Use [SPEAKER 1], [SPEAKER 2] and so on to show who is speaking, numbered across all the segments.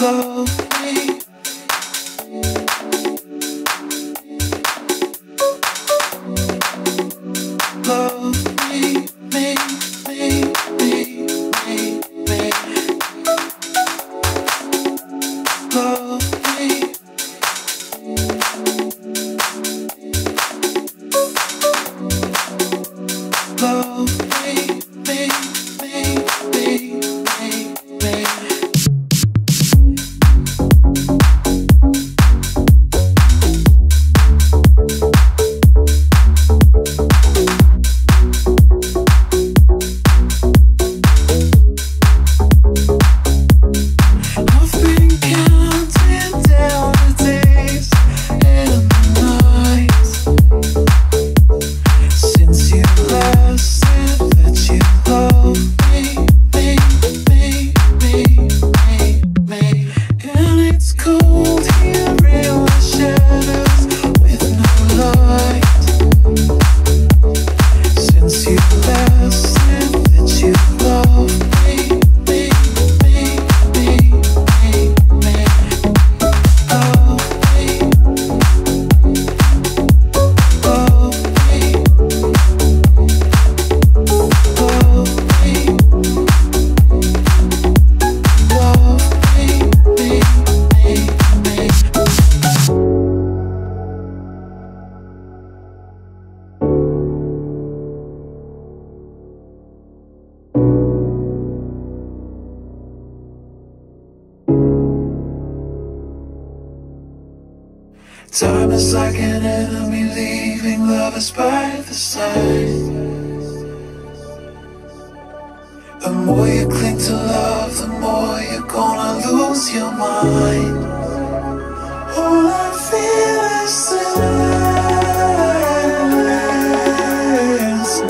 [SPEAKER 1] Love me. Time is like an enemy leaving lovers by the side. The more you cling to love, the more you're gonna lose your mind. All I feel is silence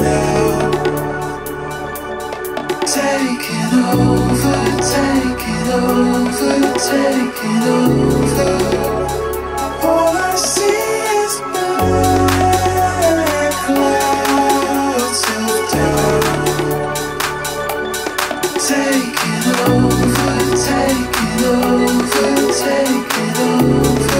[SPEAKER 1] now. Taking over, taking over, taking take it over, take it over, take it over.